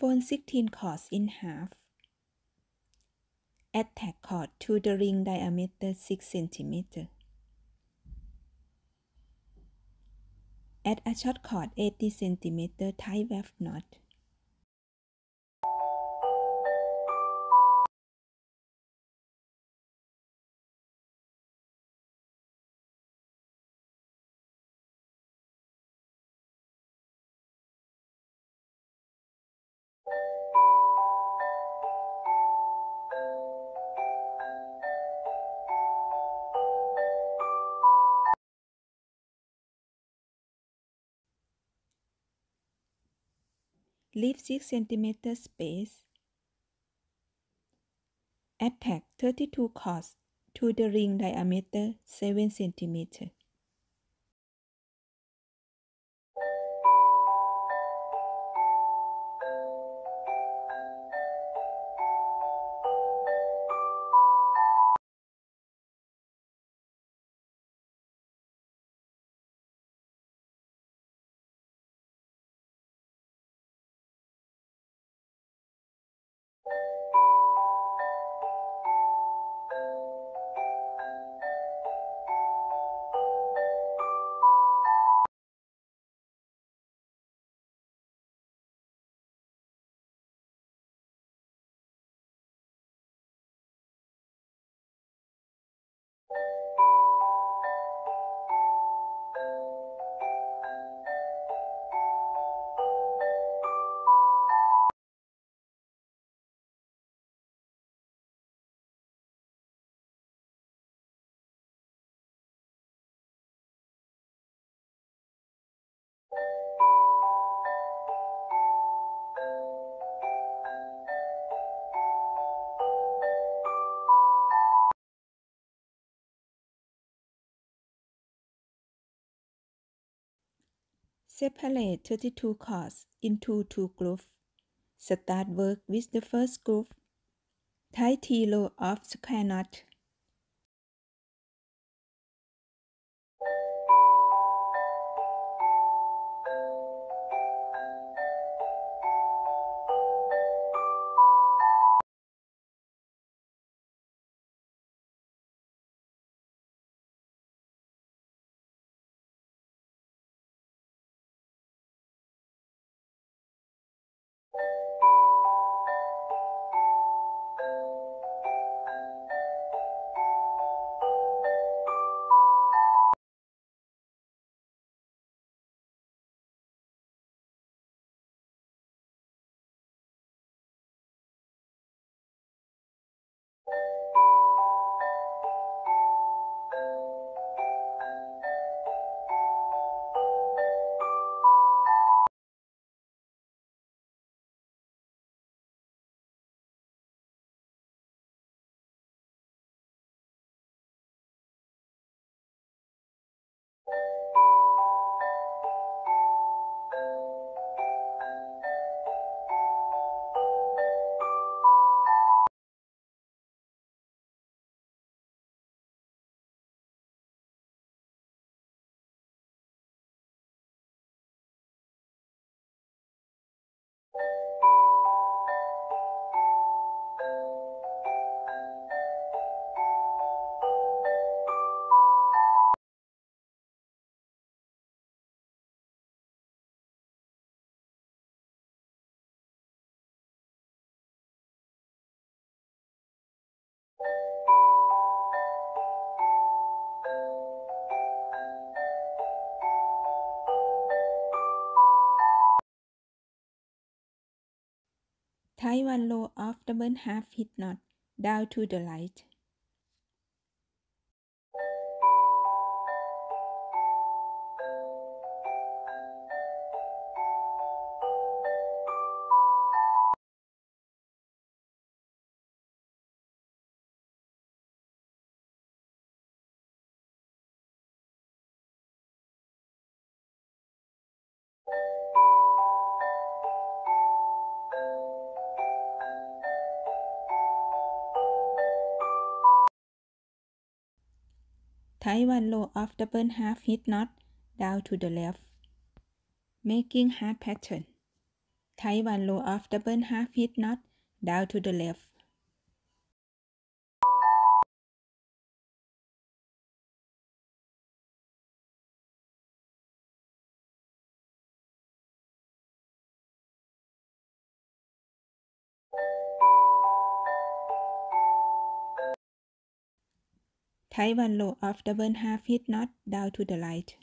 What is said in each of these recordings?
Fold 16 cords in half. Attach cord to the ring diameter 6 cm. Add a short cord 80 cm tie weft knot. Leave 6 cm space. Attach 32 cords to the ring diameter 7 cm. Separate 32 cords into two grooves. Start work with the first groove. Tie T row of square knot. One low of double half hitch knot down to the right. Tie one row of double half hitch knot down to the left, making heart pattern. Tie one row of double half hitch knot down to the left. One row of double half hitch knot down to the right.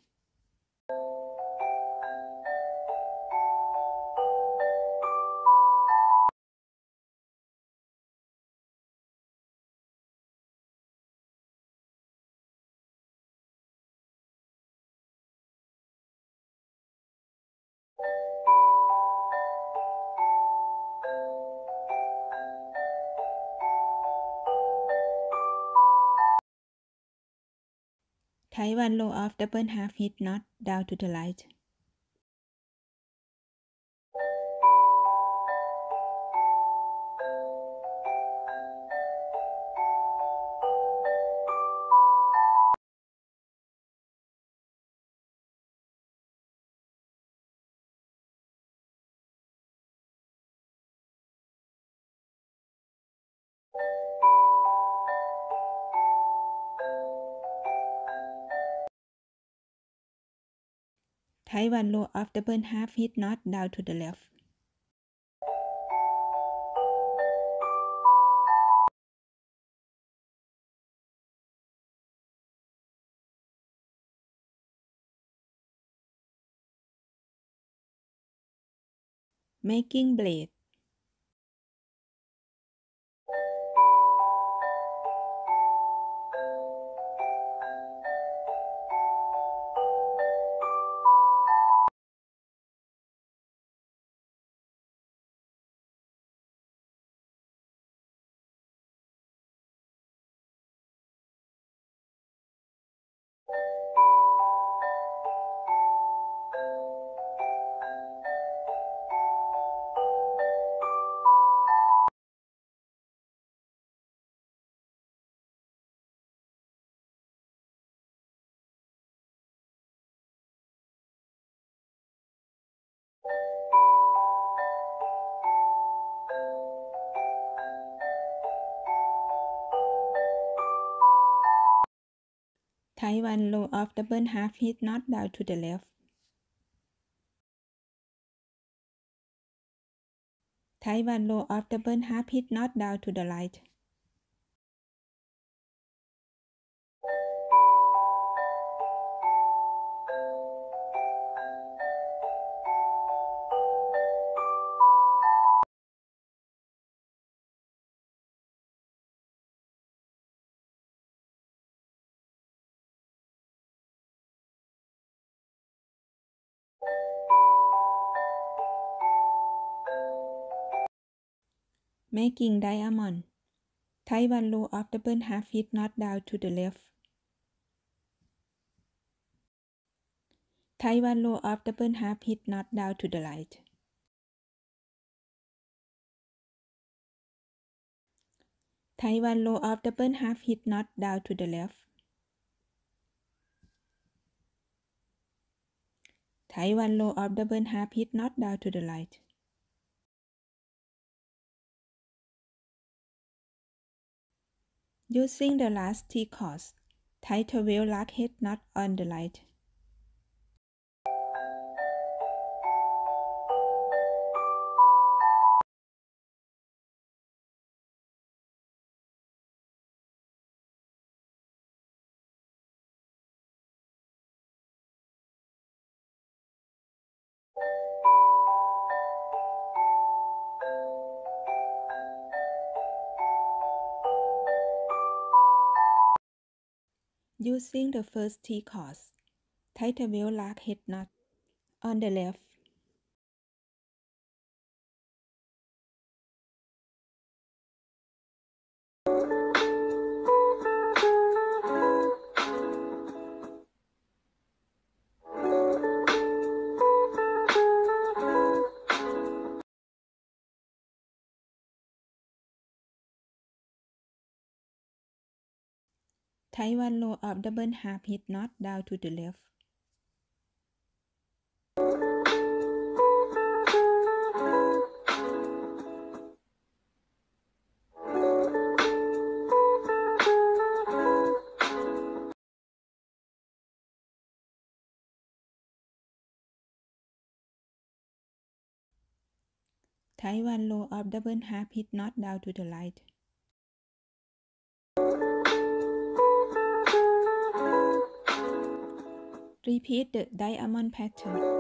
One row of double half hitch knot down to the right. Tie one row of double half hitch knot down to the left. Making blade. Tie one row of double half hitch knot down to the left. Tie one row of double half hitch knot down to the right. Making diamond. Tie one row of double half hitch knot down to the left. Tie one row of double half hitch knot down to the right. One row of double half hitch knot down to the left. Tie one row of double half hitch knot down to the right. Using the last T course, tie 12 lock hitch knot on the right. Using the first T course, tie 12 lock hitch knot on the left. tie one row of double half hitch knot down to the left. Tie one row of double half hitch knot down to the right. Repeat the diamond pattern.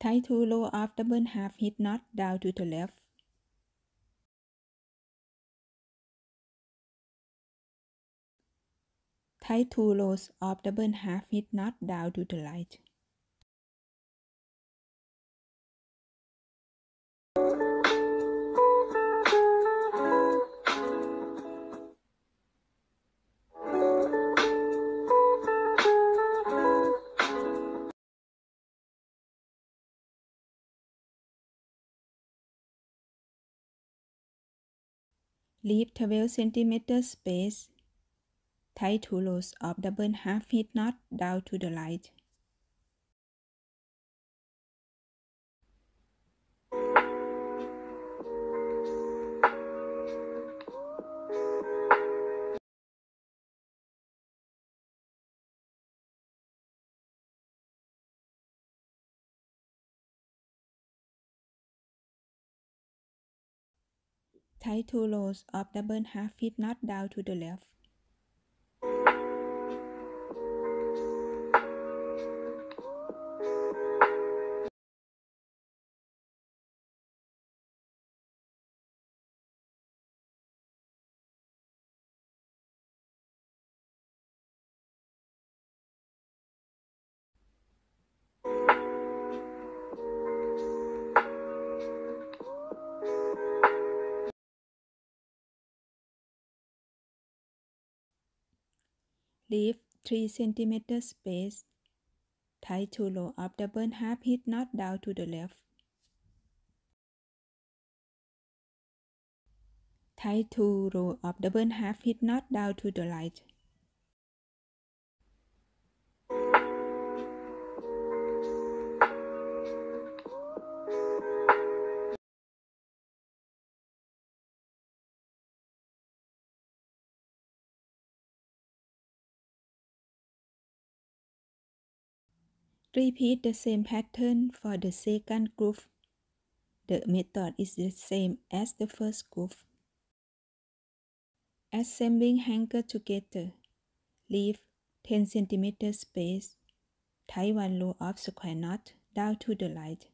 Tie two row of double half hitch knot down to the left. Tie two rows of double half hitch knot down to the right. Leave 12 cm space. Tie two rows of double half hitch knot down to the right. Tie two rows of double half hitch knot down to the left. Leave 3 cm space. Tie two row of double half hitch knot down to the left. Tie two row of double half hitch knot down to the right. Repeat the same pattern for the second group. The method is the same as the first group. Assembling hanger together. Leave 10 cm space. Tie one row of square knot down to the right.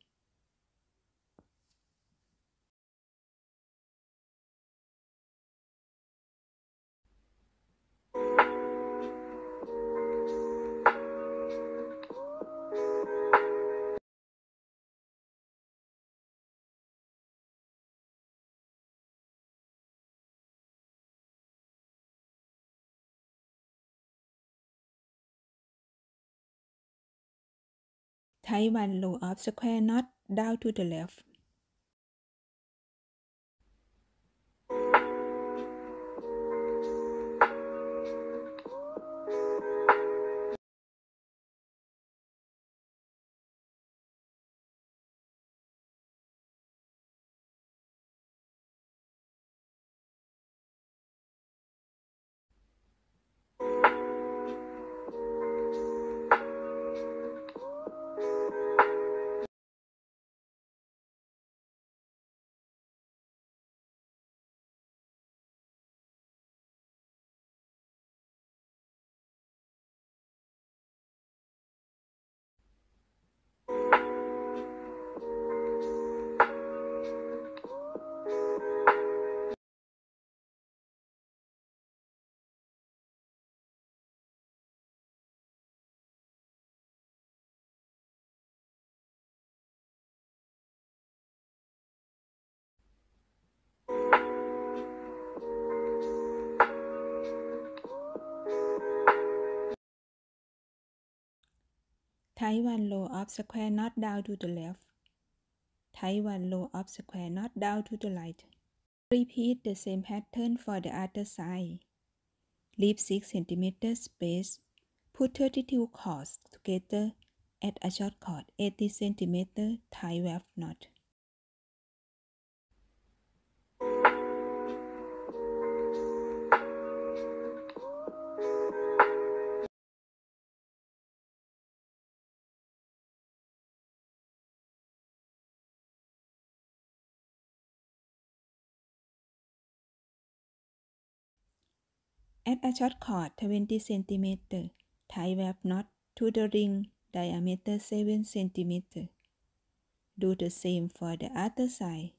Tie low of square knot down to the left tie one row of square knot down to the left. Tie one row of square knot down to the right. Repeat the same pattern for the other side. Leave 6 cm space. Put 32 cords together add a short cord 80 cm tie weft knot Add a short cord 20 cm. Tie weft knot to the ring diameter 7 cm. Do the same for the other side.